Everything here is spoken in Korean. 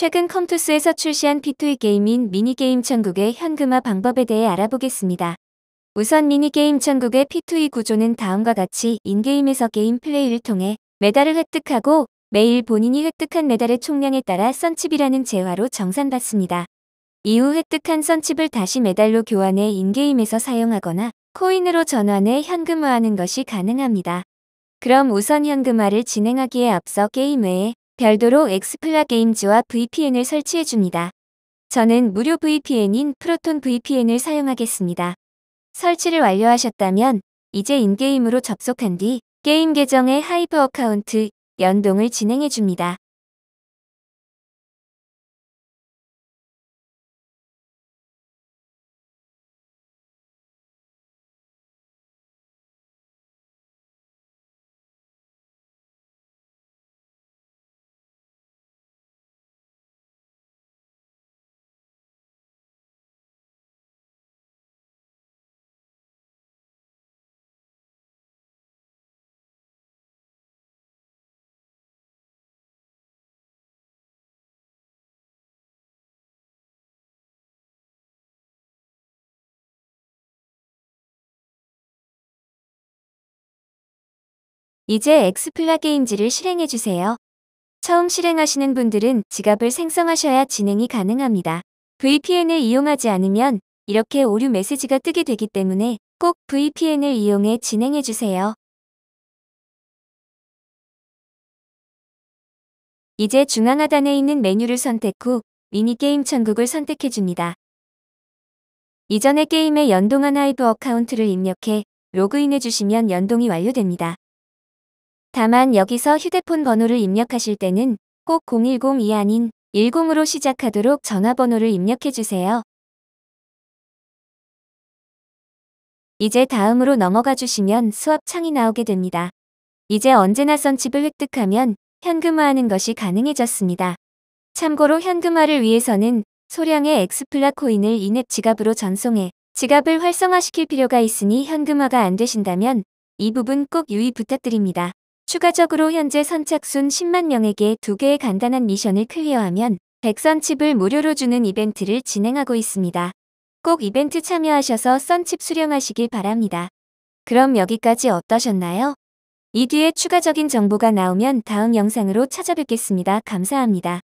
최근 컴투스에서 출시한 P2E 게임인 미니게임 천국의 현금화 방법에 대해 알아보겠습니다. 우선 미니게임 천국의 P2E 구조는 다음과 같이 in-game에서 게임 플레이를 통해 메달을 획득하고 매일 본인이 획득한 메달의 총량에 따라 썬칩이라는 재화로 정산받습니다. 이후 획득한 썬칩을 다시 메달로 교환해 in-game에서 사용하거나 코인으로 전환해 현금화하는 것이 가능합니다. 그럼 우선 현금화를 진행하기에 앞서 게임 외에 별도로 엑스플라 게임즈와 VPN을 설치해줍니다. 저는 무료 VPN인 프로톤 VPN을 사용하겠습니다. 설치를 완료하셨다면 이제 in-game으로 접속한 뒤 게임 계정의 Hive account 연동을 진행해줍니다. 이제 엑스플라 게임즈를 실행해주세요. 처음 실행하시는 분들은 지갑을 생성하셔야 진행이 가능합니다. VPN을 이용하지 않으면 이렇게 오류 메시지가 뜨게 되기 때문에 꼭 VPN을 이용해 진행해주세요. 이제 중앙 하단에 있는 메뉴를 선택 후 미니게임 천국을 선택해줍니다. 이전의 게임에 연동한 Hive account를 입력해 로그인해주시면 연동이 완료됩니다. 다만 여기서 휴대폰 번호를 입력하실 때는 꼭 010이 아닌 10으로 시작하도록 전화번호를 입력해주세요. 이제 다음으로 넘어가 주시면 swap 창이 나오게 됩니다. 이제 언제나 썬칩을 획득하면 현금화하는 것이 가능해졌습니다. 참고로 현금화를 위해서는 소량의 엑스플라 코인을 이 앱 지갑으로 전송해 지갑을 활성화시킬 필요가 있으니 현금화가 안 되신다면 이 부분 꼭 유의 부탁드립니다. 추가적으로 현재 선착순 10만 명에게 두 개의 간단한 미션을 클리어하면 100선칩을 무료로 주는 이벤트를 진행하고 있습니다. 꼭 이벤트 참여하셔서 선칩 수령하시길 바랍니다. 그럼 여기까지 어떠셨나요? 이 뒤에 추가적인 정보가 나오면 다음 영상으로 찾아뵙겠습니다. 감사합니다.